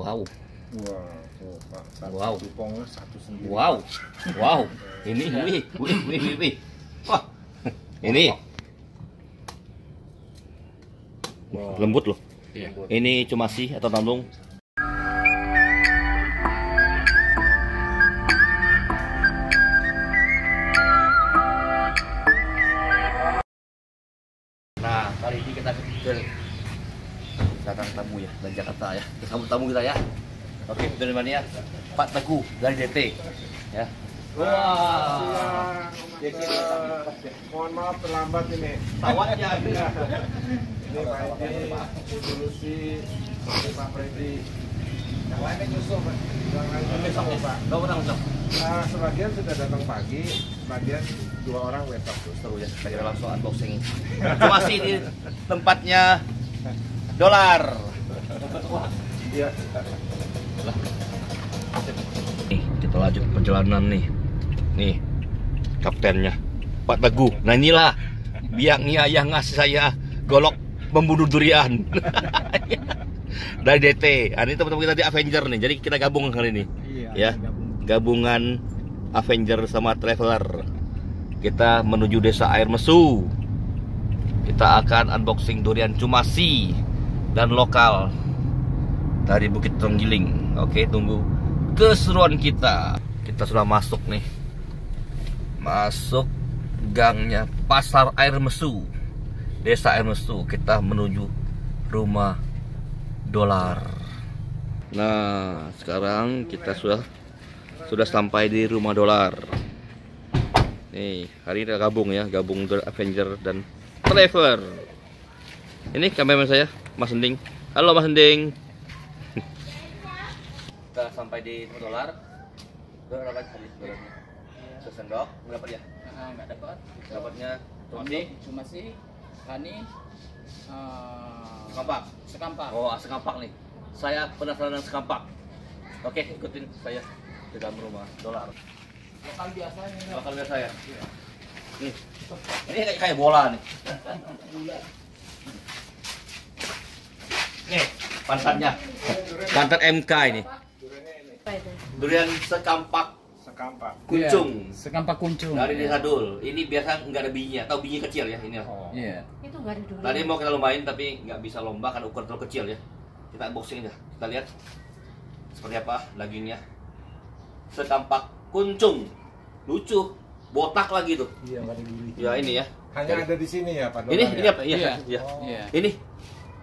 Wow, Wow. sendiri. wow, wow. Ini, wih, wih, wih, wih, wih. Wah, ini Wah. lembut loh. Iya. Ini cuma sih atau tandung? Dari Jakarta ya. Tamu tamu kita ya. Oke, dari mana ya? Pak Teguh dari DT. Ya. Wah. Siang, Mas. Mohon maaf terlambat ini. Tawatnya. Ini Pak Edi, solusi Pak Freddy. Yang lainnya nyusul Pak. Yang lainnya Besok nyusul ya, Pak. Pak. Besok. Nah, sebagian sudah datang pagi, sebagian dua orang besok. seru ya kita langsung unboxing cuma sih di tempatnya dolar Iya. nih kita lanjut perjalanan nih. Nih kaptennya. Pak Teguh. Nah inilah biangnya yang ngasih saya golok membunuh durian. Dari DT nah, ini teman-teman kita di Avenger nih. Jadi kita gabung kali ini. Ya. gabungan Avenger sama Traveler. Kita menuju desa air mesu. Kita akan unboxing durian cumasi dan lokal dari Bukit Tonggiling oke tunggu keseruan kita. Kita sudah masuk nih. Masuk gangnya pasar air mesu. Desa air mesu. Kita menuju rumah dolar. Nah sekarang kita sudah sudah sampai di rumah dolar. Nih hari ini gabung ya. Gabung The Avenger dan Traveler. Ini kameramen saya Mas Hending halo Mas Hending kita sampai di dolar dolar apa tadi dolarnya sesendok berapa dia? Ah, nggak dapat. dapatnya Cuma cuma sih kani eh, sekampak? Sekampak. oh sekampak nih. Saya penasaran dengan sekampak. Oke ikutin saya ke dalam rumah dolar. Lokal biasanya. bakal lihat saya nih. Ini kayak kayak bola nih. Nih pantatnya. Pantat MK ini durian sekampak Sekampak. kuncung Iya, sekampak kuncung. dari desa Dul ini biasa nggak ada bijinya atau biji kecil ya ini Oh. Iya. itu nggak ada dulu tadi mau kita lombain tapi nggak bisa lomba karena ukuran terlalu kecil ya kita unboxing aja kita lihat seperti apa dagingnya sekampak kuncung lucu botak lagi tuh Iya, nggak ada ya ini ya Hanya ada di sini ya, Pak. ini Dolar, ini ya? apa iya Iya. iya Iya. ini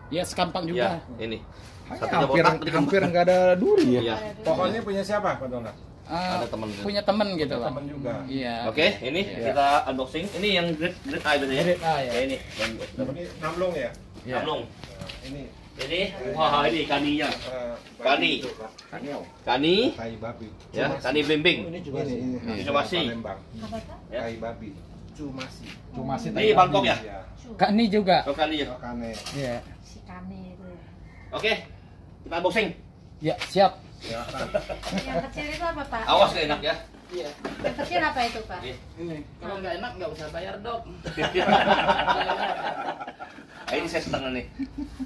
Iya, sekampak ya juga. ini Hanya satunya hampir, botak hampir nggak ada duri ya. iya Pohonnya punya siapa, Pak Dolar? Ah, Ada temen. Punya temen gitu lah. Teman juga. Iya. oke ini Iya. kita unboxing ini yang grade grade A berarti ya Grade A, ya. ini yang Ini namlong ya? Iya. Namlung. Nah, ini ini wah ini kaninya eh, Kani. kani Tai babi. ya kani bimbing Ini juga ini. Ini apa tuh Ya. Tai babi. Cumasi. Cuma sih ini Bangkok ya Iya. Kani juga. oh kani ya Kane. Iya. si kami itu oke kita unboxing Ya, siap. Ya, yang kecil itu apa pak awas gak enak ya Iya. yang kecil apa itu pak Ini. Kalau nggak enak nggak usah bayar dok. Ini saya senang nih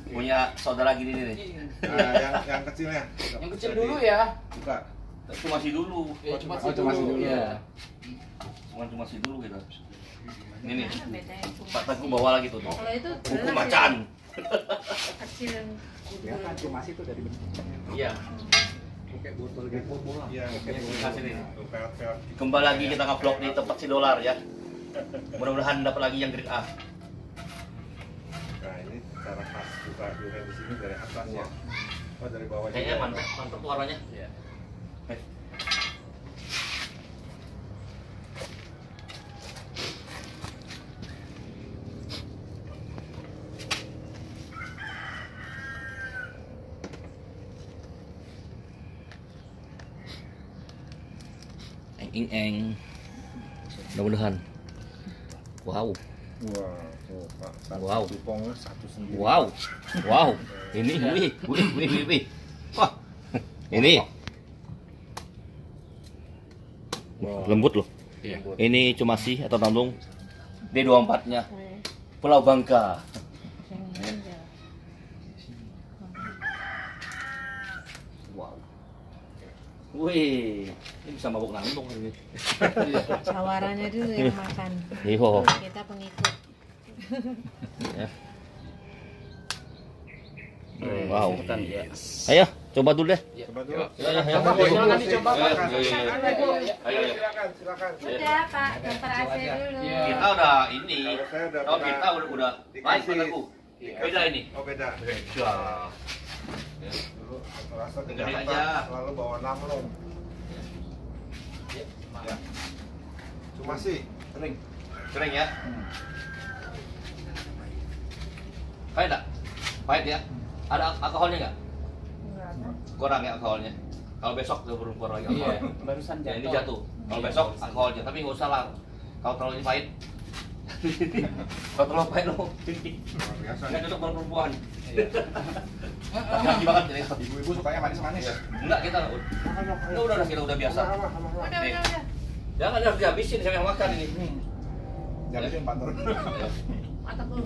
punya saudara gini nih Nah, yang yang kecilnya. Yang kecil dulu ya. Buka. cuma si dulu Ya, cuma Oh, cuma sih dulu. Iya. cuma cuma si dulu gitu ini nih Pak Teguh bawa lagi tuh kalau itu buku macan kecil Ya kan cuma sih itu dari bentuknya. iya. Kayak botol gitu bola. Iya, kembali lagi kita nge-vlog di tempat si dolar ya. Mudah-mudahan dapat lagi yang grade A. Nah, ini cara pas buka durian di sini dari atasnya. Oh, dari bawah kayaknya mantap mantap tuh warnanya. Iya. Eh. Eng. Mudah-mudahan. Wow. Wow. sendiri. wow. Wow. Ini wih wih wih wih wih. Wah. Ini. Wow. lembut loh. Iya. ini cuma sih atau tandung? D24 nya Pulau Bangka. Yang. Wow. Wih, bisa mabuk nanggung ini. Sawarannya dulu yang makan. Iyo. Kita pengikut. Ya. Wow. Ya. Ayo, coba dulu deh. Coba dulu. Ya, ya, ya. Coba, silakan dicoba. Ayo, ayo. Silakan, silakan. Udah Pak, dokter AC dulu. Iya. Kita udah ini. Pernah kita udah udah baik dikasih- padaku. Beda ini. Oh beda. Beda. Dulu aku rasa aja. selalu bawa namlon. Ya. Cuma sih Kering. Kering ya. Pahit tak? Pahit ya? Ada alkoholnya nggak? Kurang ya alkoholnya. Kalau besok udah belum kurang lagi Iya, alkoholnya. barusan Ya, jatuh. ini jatuh. Kalau besok alkoholnya, tapi nggak usah lah. Kalau terlalu ini pahit. Kalau terlalu pahit lo. Nggak cocok sama perempuan. Iya. Laki banget jadi. Ibu-ibu sukanya manis-manis. Enggak kita. Udah udah udah kita udah biasa. Udah, udah, udah. Jangan harus dihabisin siapa yang makan ini. Jangan itu yang pantur. Mantap dulu.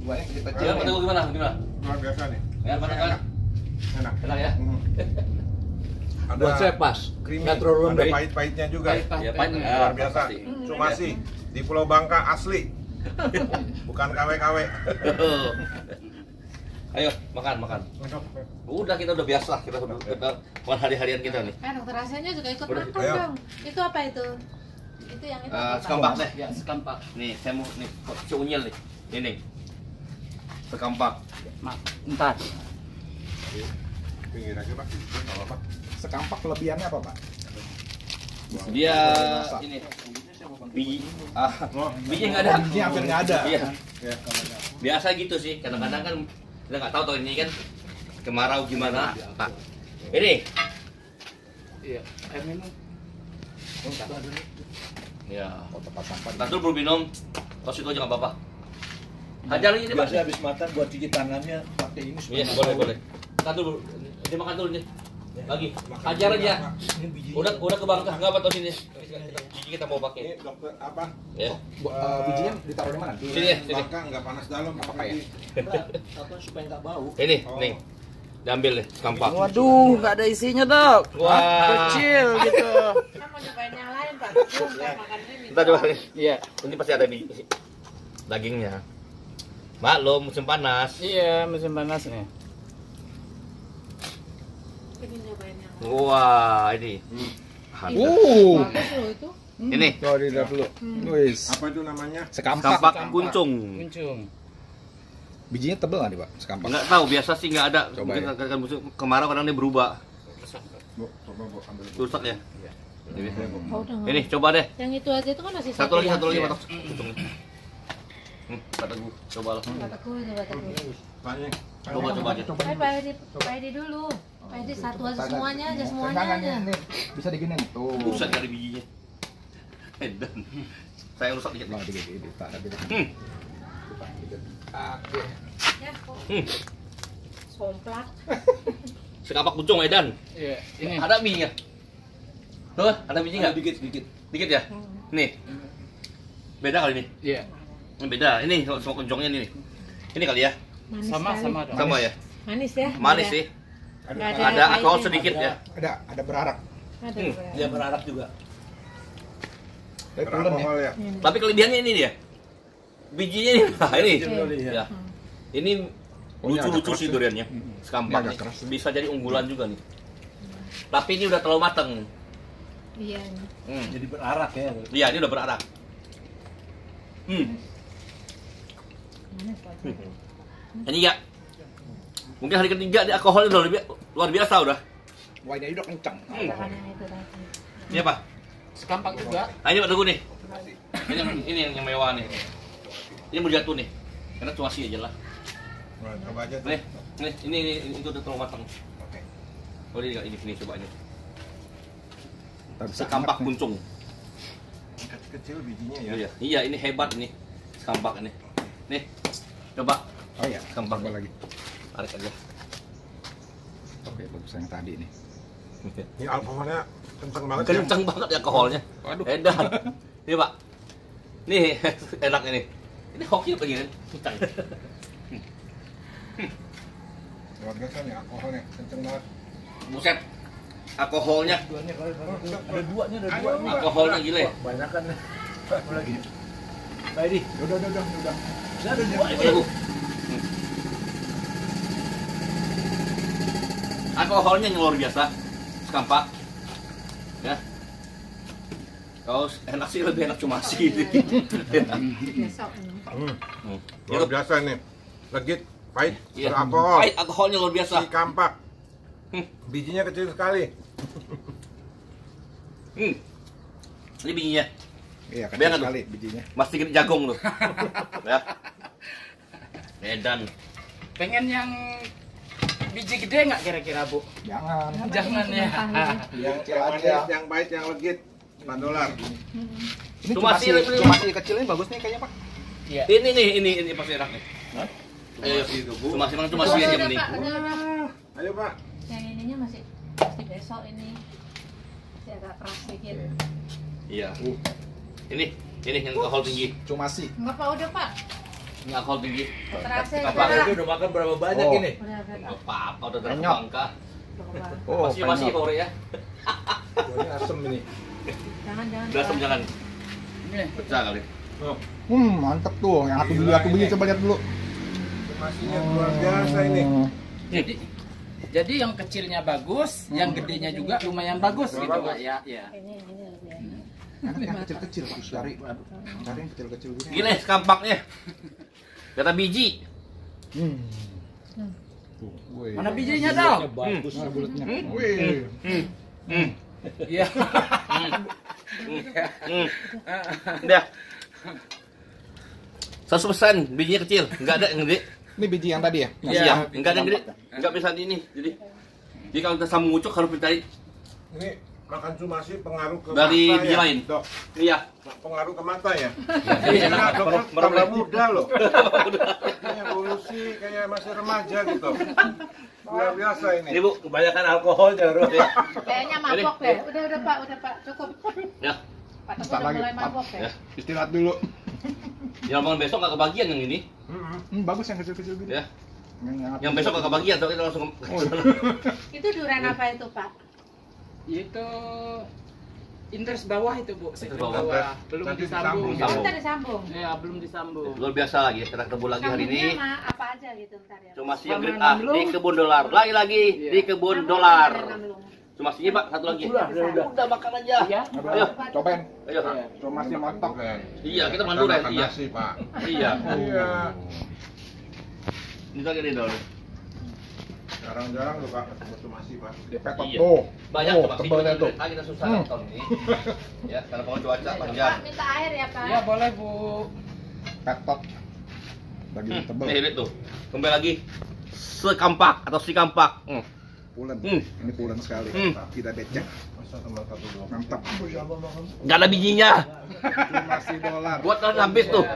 Gua yang kecil-kecil. Jangan pada gimana? Gimana? Luar biasa nih. Ya, mana kan? Enak. Enak ya? Hmm. Ada Buat saya pas. creamy, Nggak terlalu ada lembek. pahit-pahitnya juga. Pahit, Ya, pahit. pahit. Luar biasa. Cuma sih di Pulau Bangka asli. Bukan KW-KW. Ayo makan makan. Udah kita udah biasa kita udah kita hari-harian kita nih. Eh, dokter AC-nya juga ikut Udah. makan Ayo. dong. Itu apa itu? Itu yang itu Eh, apa, Pak? sekampak deh. Ya, sekampak. Nih saya mau nih si unyil nih. Ini. Sekampak. Mak, entar. Pinggir aja pak. Apa-apa. Sekampak kelebihannya apa, Pak? Dia ini biji ah biji nggak ada. Bijinya hampir nggak ada. Iya. Ya. Biasa gitu sih. Kadang-kadang kan kita nggak tahu tuh ini kan kemarau gimana. Pak. Ini. Iya. Air minum. Ya. Oh, tempat sampah. Nanti dulu belum minum. Tos itu aja nggak apa-apa. Hajar lagi nih pak. Habis makan buat cuci tangannya pakai ini Iya boleh boleh. Kita dulu. Dia makan dulu nih. Lagi. Hajar aja. Udah udah ke bangka nggak apa tos ini. Gigi kita mau Ini pakai. dokter apa? Ya. Bu- eh, bijinya ditaruh di mana? Di Sini ya, sini. Bangka nggak panas dalam. Apa ya? Enggak, apa supaya nggak bau. Ini, Oh. nih. Diambil nih, sekampak. Waduh, nggak ada isinya, Dok. Wah. Kecil gitu. Kan mau nyobain yang lain, Pak. Makan ini. Kita coba nih. Iya. Ini pasti ada di dagingnya. Maklum musim panas. Iya, musim panas nih. Pengen nyobain yang lain. Wah, ini. Ada. Uh. Bagus loh itu. Ini Oh, dilihat dulu. Wis. Apa itu namanya? Sekampak. sekampak kuncung. Kuncung. Bijinya tebel nggak nih, Pak? Sekampak. Enggak tahu, biasa sih enggak ada. Coba Mungkin ya. kadang musim kemarau kadang dia berubah. Bu, coba bu ambil. Rusak ya. Ini. Oh, nggak. Ini coba deh. Yang itu aja itu kan masih Satu lagi, ya? satu lagi Iya. matok. Kuncung. Hmm, coba lah. Bataku itu bataku. Tanya. Coba coba aja. Eh, Pak Edi, Pak Edi dulu. Pak Edi satu aja semuanya aja semuanya aja. ini bisa diginin. Tuh. Buset dari bijinya. Edan. Saya rusak dikit. Lah, dikit, dikit. Tak ada beda. Hmm. Oke. Ya, kok Hmm. somplak. Sekampak kuncung Edan. Iya, ini. Ada bijinya. Tuh, ada biji nggak? Dikit dikit. Dikit ya? Nih. Beda kali ini. Iya. Ini beda. Ini sama kuncungnya ini. nih. Ini kali ya. Manis Sama sekali. sama, Dok. Sama ya. Manis ya? Manis Ada- sih. Nggak Ada pahitnya. alkohol sedikit ya. Ada, ada berarak. Ada. Hmm. Dia berarak juga. Tapi ya. Ya. Ini. Tapi kelebihannya ini dia. Bijinya ini. Nah, ini. Ya. Ini Oh, ini agak lucu-lucu sih ya. duriannya. Nih. keras ya. Bisa jadi unggulan juga nih. Tapi ini udah terlalu mateng. Iya. ini. Hmm. Jadi berarak ya. Iya, ini udah berarak. Hmm. Manis. Ini ya. Mungkin hari ketiga di alkoholnya udah lebih luar biasa udah. Wine udah kencang. Hmm. Ini apa? Sekampak juga. Nah, ini Pak Teguh nih. Ini yang, ini yang, mewah nih. Ini mau jatuh nih. Karena cuasi aja lah. Coba aja tuh. Nih, nih, ini, ini, ini itu udah terlalu matang. Oke. Oh, ini, ini, ini coba ini. Sekampak kuncung. Kecil bijinya ya. Iya, iya, ini hebat ini. Sekampak ini. Nih, coba Oh iya. Coba lagi. tarik aja. Oke, bagus yang tadi nih. Ini alkoholnya kencang banget ya. Kenceng banget ya alkoholnya. Waduh. Edan. Ini Pak. Nih, enak ini. Ini hoki apa gini? Kencang. Luar biasa nih alkoholnya kencang banget. Buset. Alkoholnya, Ada duanya, ada duanya. alkoholnya gile. Banyak kan. lagi. Edi, Udah, udah, udah, udah. saya ada dua. Aduh. Alkoholnya yang luar biasa. Sekampak. Ya. Kalau enak sih lebih enak cuma sih. Besok ini. Luar biasa nih. Legit, pahit, Iya. beralkohol. Pahit alkoholnya luar biasa. Si kampak. Hmm. Bijinya kecil sekali. Hmm. Ini bijinya. Iya, kecil tuh. sekali bijinya. Masih gede jagung tuh. ya. Edan. Pengen yang biji gede nggak kira-kira bu? Jangan. Jangan ya. Yang manis, yang pahit, yang legit. 4 dolar. Ini Cuma cuma sih, si, ini- cuma si kecil ini bagus nih kayaknya, Pak. Iya. Ini nih, ini ini pasti enak nih. Ayo, cuma sih cuma sih aja mending. Ayo Pak. Yang ininya masih masih besok ini. Masih agak keras sedikit. Iya. Ini ini yang alkohol tinggi. Cuma si. Enggak Pak, udah Pak. Ini alkohol tinggi. Terasa Apa? udah. Edi udah makan berapa banyak Oh. ini? Enggak apa-apa udah Penyok. bangka. Oh, Masih masih favorit ya. Ini asem ini. Jangan, jangan. Udah asem jangan Ini. pecah kali. Hmm, mantep tuh. Yang satu biji, satu biji coba lihat dulu. Masihnya luar biasa ini. Hmm. Jadi jadi yang kecilnya bagus, yang gedenya juga lumayan bagus gitu pak ya. Ya. Ini ini lebih enak. Yang kecil-kecil, Pak. Cari. Cari yang kecil-kecil gini. Gile sekampaknya. Kata biji. Hmm. Mana bijinya dong? Bagus. Mana bulutnya? Hmm. Wih. Hmm. Hmm. Iya. Hmm. Hmm. Udah. 100% bijinya kecil, enggak ada yang gede. Ini biji yang tadi ya? Iya, siang. enggak ada yang gede. Enggak bisa ini. Jadi jadi kalau kita sambung ucuk harus mencari Ini makan cumasi pengaruh ke Dari mata ya, lain. Dok, iya. pengaruh ke mata ya. Iya, enak dok, merem- tambah muda loh. Kayak evolusi kayak masih remaja gitu. Luar biasa ini. Ini Bu, Kebanyakan alkoholnya, Bro. Kayaknya mabok deh. Udah, udah Pak, udah Pak, cukup. ya. Pak Teguh udah mulai Pak. mabok ya. Ya. Istirahat dulu. Yang mau besok nggak kebagian yang ini. Hmm, bagus yang kecil-kecil gini. Ya. Yang, yang, Yang besok nggak kebagian, tapi kita langsung ke Oh, sana. Itu durian apa itu Pak? Itu interest bawah itu bu, sektor bawah. bawah. Belum Nanti disambung. disambung. Oh, disambung. Ya belum disambung. Luar biasa lagi, kita ketemu lagi hari ini. Apa aja gitu ntar ya. Cuma si yang Sama grade A enam di kebun dolar. Lagi lagi Iya. di kebun dolar. Cuma si Pak, satu lagi. Udah, udah, udah. Makan aja. Ya. Ayo. Cobain. Ayo. Cuma si mantap. Oke. Iya, kita Madura Makan iya. Pak. Iya. Iya. Ini lagi nih dong. Jarang-jarang loh Pak ketemu cumasi, Pak. Dia petot Iya. tuh. Banyak oh, tuh, kita susah Hmm. tahun ini. Ya, karena kalau cuaca panjang. Pak, minta air ya Pak. Ya boleh bu. Petot. Lagi Hmm, tebel. Nih, lihat tuh. Kembali lagi. Sekampak atau si kampak. Hmm. Pulen. Hmm. Ini pulen sekali. Hmm. Kita becek. Mantap. Nggak ada bijinya. Cuma si dolar. Buat kalian habis tuh.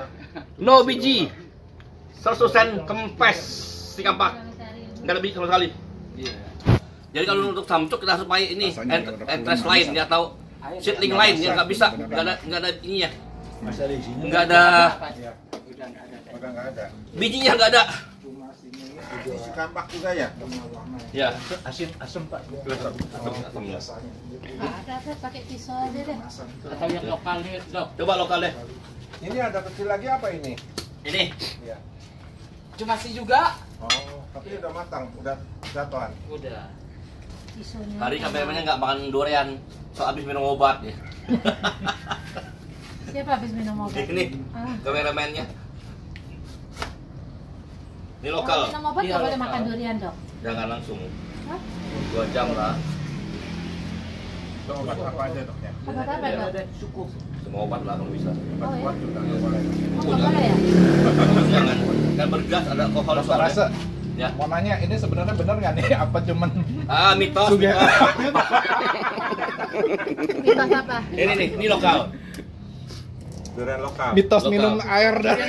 No biji. 100% kempes si kampak. Nggak ada biji sama sekali. Iya. Jadi kalau untuk samcuk kita harus pakai ini entres lain ya tahu. Seedling lain ya nggak bisa. Nggak ada nggak ada ininya nggak ada? Iya. Bijinya nggak ada. Si kampak juga ya? ya. Asin, asem, Pak. Nggak ada pakai pisau aja deh. Atau yang lokal nih dok. coba lokal deh. Ini ada kecil lagi apa ini? ini. Iya. Cuma si juga. Oh, tapi udah matang, udah jatuhan. Udah. Hari kameramennya nggak makan durian so abis minum obat ya Siapa habis minum obat? ini Ah. kameramennya ini Kalau lokal minum obat Iya, nggak boleh makan durian dok. jangan langsung Hah? dua jam lah obat apa aja dok ya? Obat apa dok? Cukup. semua obat lah kalau bisa Obat Oh, ya? kuat juga nggak boleh. Oh nggak boleh ya? jangan bergas ada alkohol Dokter rasa. ya Mau nanya, ini sebenarnya benar nggak nih? Apa cuman ah mitos. Mitos apa? ini nih ini lokal Durian lokal. mitos Lokal. minum air dari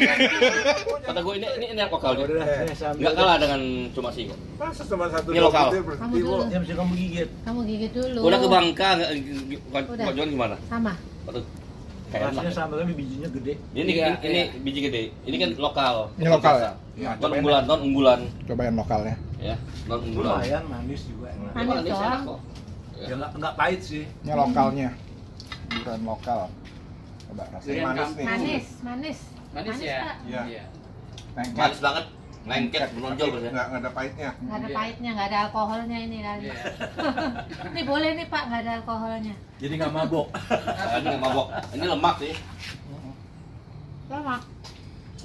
kata gue ini ini ini yang lokal. Eh, sambil. nggak kalah dengan cuma sih kok Masa cuma satu Ini lokal. Kamu dulu. Yang bisa kamu gigit. Kamu gigit dulu. udah ke Bangka jualan gimana Sama. Atau Rasanya sama tapi bijinya gede. ini Iya, ini iya. biji gede ini kan lokal Ini lokal ya? Ya, non unggulan non unggulan Cobain lokalnya. Ya, non unggulan. Lumayan manis juga enak. Manis Manis enak kok. Ya nggak nggak pahit sih. Ini lokalnya. Durian lokal. Coba rasain. Durian manis nih. Manis, manis. Manis ya? Iya. Lengket. Manis banget. Lengket menonjol Tapi biasanya. nggak nggak ada pahitnya. Nggak ada Iya. pahitnya, nggak ada alkoholnya ini kali. Iya. ini boleh nih Pak, nggak ada alkoholnya. Jadi nggak mabok. Nah, ini nggak mabok. Ini lemak sih. Lemak.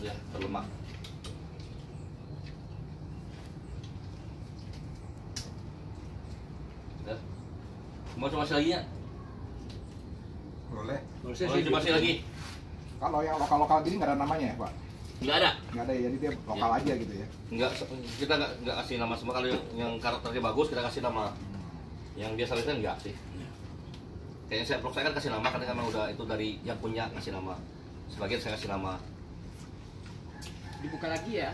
Ya, berlemak. Ya. Mau coba lagi ya? Boleh. Kalau Mau coba masih lagi? Kalau yang lokal-lokal gini nggak ada namanya ya, Pak? Nggak ada. Nggak ada ya, jadi dia lokal aja gitu ya. Enggak, kita nggak nggak kasih nama semua kalau yang, yang karakternya bagus kita kasih nama. Yang dia salahkan enggak sih. Kayaknya saya vlog saya kan kasih nama karena memang udah itu dari yang punya kasih nama. Sebagian saya kasih nama. Dibuka lagi ya.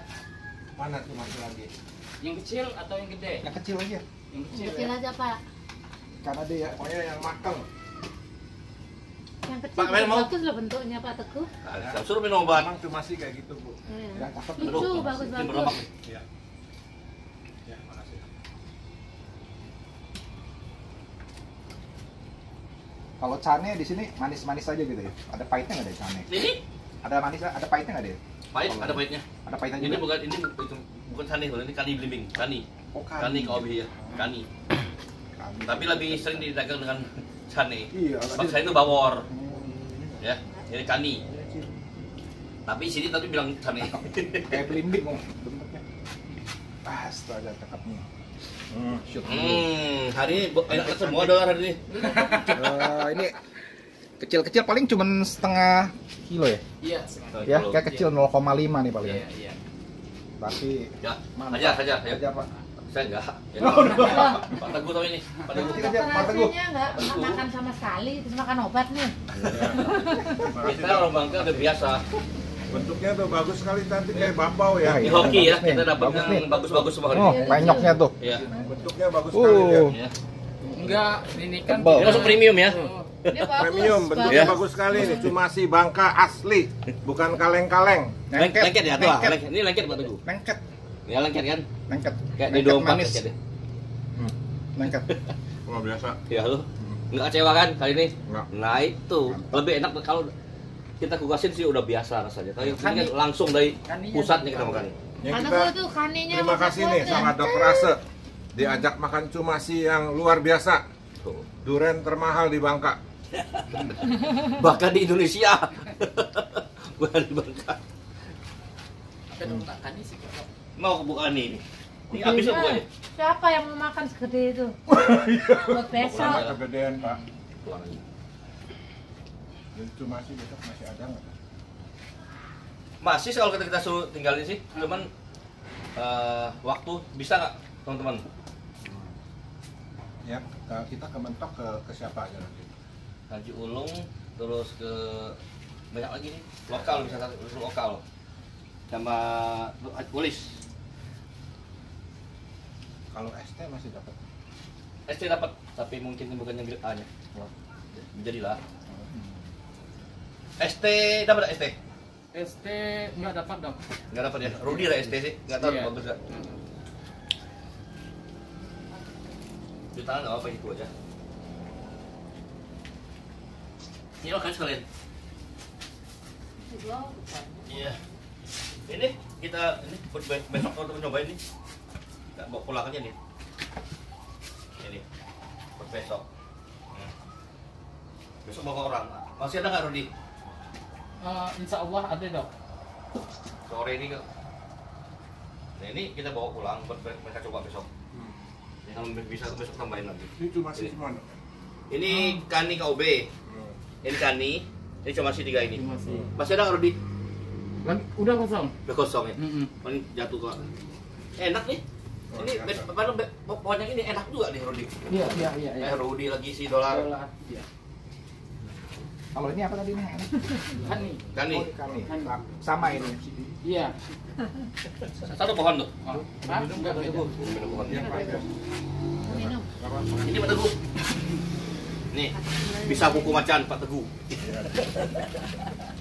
Mana tuh masih lagi? Yang kecil atau yang gede? Yang kecil aja. Yang kecil. Kecil ya? aja Pak. Karena dia ya, Pokoknya yang mateng. Yang kecil Pak, kalian mau? bagus loh bentuknya Pak Teguh. Nah, saya suruh minum obat. Emang cuma sih kayak gitu, Bu. Iya. Aduh, Lucu, ini bagus-bagus. Iya. Ya, makasih. Kalau cane di sini manis-manis aja gitu ya. Ada pahitnya nggak dari cane? Ini Ada manis, ada pahitnya nggak deh? pahit, ada pahitnya. Ada pahitnya Ini juga. bukan ini bukan, bukan kani, ini kani blimbing, kani. Oh, Kani kopi ya, kani. Kani. Tapi lebih sering didagang dengan cane. Iya, Bang saya itu bawor, ya. Ini kani. Tapi sini tadi bilang cane. kayak belimbing oh, bentuknya. Astaga, cakepnya. Hmm. Hmm, hari ini enak semua dolar hari ini. Eh, ini kecil-kecil paling cuman setengah kilo ya? Iya. Ya, kayak kecil 0,5 nih paling. Iya, iya. Tapi Ya, mantap. aja, aja, ya. Aja, Pak. Saya enggak. Ya. Oh, Pak Teguh tahu ini. Pak Teguh. Pak Teguh. Nasinya nggak nggak makan sama sekali, terus makan obat nih. Makasih, Kita orang Bangka udah biasa. Bentuknya tuh bagus sekali tadi kayak bapau ya. Di Ini hoki ya, bagus kita dapat bagus yang bagus-bagus semua hari Oh, ini. penyoknya tuh. Iya. Bentuknya bagus sekali ya. Uh, Ya. Enggak, ini kan. Ini masuk premium ya. Oh, Dia bagus. Premium, bentuknya Ya. bagus sekali nih. Cuma si Bangka asli, bukan kaleng-kaleng. Lengket, lengket ya tuh. Lengket. Lengket. Ini lengket Pak Teguh. Lengket, Ya lengket kan. Lengket. Kayak di 24 manis. lengket ya. Lengket. Luar biasa. Ya lu. Enggak kecewa kan kali ini? Enggak. Nah itu lebih enak kalau kita kukasin sih udah biasa rasanya. Ini kan Kani- langsung dari kaninya pusatnya kita makan. Ya, Karena kita gua tuh kaninya terima kasih nih sama. Dokter Ase. Diajak makan cuma si yang luar biasa. Tuh. Duren termahal di Bangka. Bahkan di Indonesia. Bukan di Bangka. Sih kok. Mau kebukaan ini. Ini habis ya Iya. bukanya. Siapa yang mau makan segede itu? Buat besok. Kurang kegedean Pak. Jadi cuma sih besok masih ada nggak? Masih sih kalau kita, kita suruh tinggalin sih, cuman eh, waktu bisa nggak teman-teman? Ya, ke- kita ke mentok ke, ke siapa aja nanti? Haji Ulung, terus ke banyak lagi nih lokal misalkan lokal sama Ulis Kalau ST masih dapat. ST dapat tapi mungkin bukan yang grade A nya jadilah ST dapat nggak ST ST enggak dapat dong. nggak dapat ya? Rudi lah ST sih. Nggak tahu Iya. bagus nggak? Di tangan nggak apa itu aja. Ini makan sekalian. Iya. Ini kita ini buat be- besok kalau teman nyobain nih. Nggak bawa pulang aja nih. Ini buat besok. Hmm. Besok bawa orang. Masih ada nggak Rudi? Eh, insya Allah ada dok. Sore ini kok. Nah ini kita bawa pulang buat mereka coba besok. Kalau bisa besok tambahin lagi. Ini cuma sih cuma. Ini kani KOB. Ini kani. Ini cuma si tiga ini. Masih. Masih ada nggak Rudi? Udah kosong. Udah kosong ya. Mm-mm. Paling jatuh kok. Enak nih. Ini apa be- pokoknya ini enak juga nih Rudi. Iya iya iya. Eh iya. Rudi lagi si dolar. Iya. Kalau ini apa tadi nih? Kani. Kan. Oh, kani. Kani. Sama ini. Iya. Satu pohon tuh. Oh, ah, enggak. Minum pohon. Panjang. Minum. Ini Pak Teguh. Nih, bisa buku macan Pak Teguh.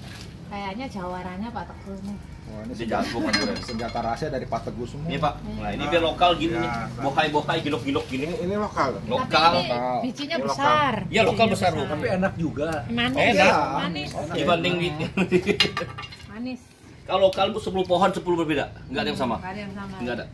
Kayaknya jawarannya Pak Teguh nih. Wah, ini Dia jago kan durian. senjata rahasia dari Pak Teguh semua. Ini Pak. Nah, ini biar lokal gini nih. Bohai-bohai, gilok-gilok gini. Ini ini lokal. Lokal. Tapi ini bijinya Ini besar. Iya, lokal besar, Bu. Tapi enak juga. Manis. Enak. Manis. Dibanding di Manis. kalau lokal Bu 10 pohon 10 berbeda. Enggak ada yang sama. Nggak ada yang sama. Enggak ada.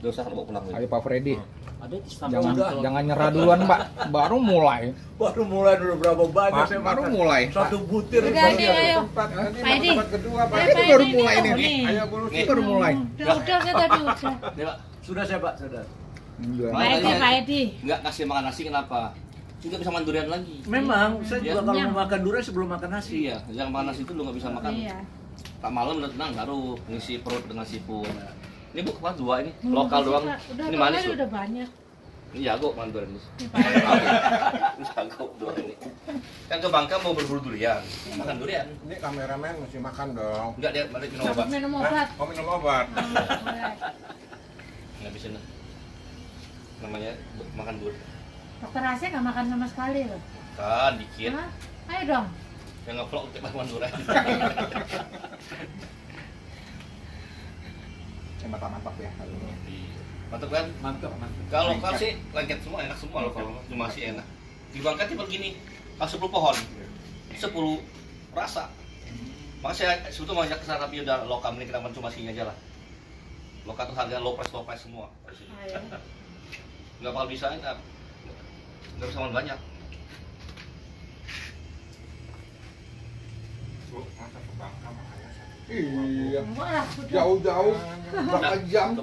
Usah bawa pulang Ayo Pak Freddy. Ada di Jangan jangan nyerah duluan, Pak. Baru mulai. Baru mulai dulu berapa banyak saya Baru makan. mulai. Satu butir. Udah satu ayo. Tempat ini Pak Edi. tempat kedua, Pak. Eh, Ini baru mulai nih. Ayo. Ini baru mulai. Udah, udah, saya tadi udah. Sudah saya Pak, sudah. Iya. Pak Edi, Pak Edi. Enggak kasih makan nasi kenapa? Juga bisa makan durian lagi. Memang saya Iya. juga kalau mau makan durian sebelum makan nasi. Iya, yang makan nasi itu lu nggak bisa makan. Iya. Tak malam udah tenang baru ngisi perut dengan siput. Ini bu kemarin dua ini Hmm, lokal doang. Udah, ini manis udah banyak. Ini jago durian ini. Nih. Ini jago dua ini. Kan ke Bangka mau berburu durian, makan durian. Ini kameramen mesti makan dong. Enggak dia balik minum obat. minum obat. Oh minum obat. Nggak bisa nah. Namanya makan durian. Dokter Asia nggak makan sama sekali loh. Kan dikit. Hah? Ayo dong. Yang ngevlog tiap makan durian. Eh, Mantap-mantap ya hari ini. Mantap kan? Mantap, mantap. Kalau lokal sih lengket semua enak semua loh kalau cuma masih enak. Di Bangka tipe gini, kalau 10 pohon, 10 rasa. Makanya saya sebetulnya banyak ke sana tapi udah lokal ini kita cuma sini aja lah. Lokal tuh harga low price low price semua. Ayo. Nggak bakal bisa enak. Nggak bisa makan banyak. Bu, masa ke Bangka. Iya. Jauh-jauh berapa jam?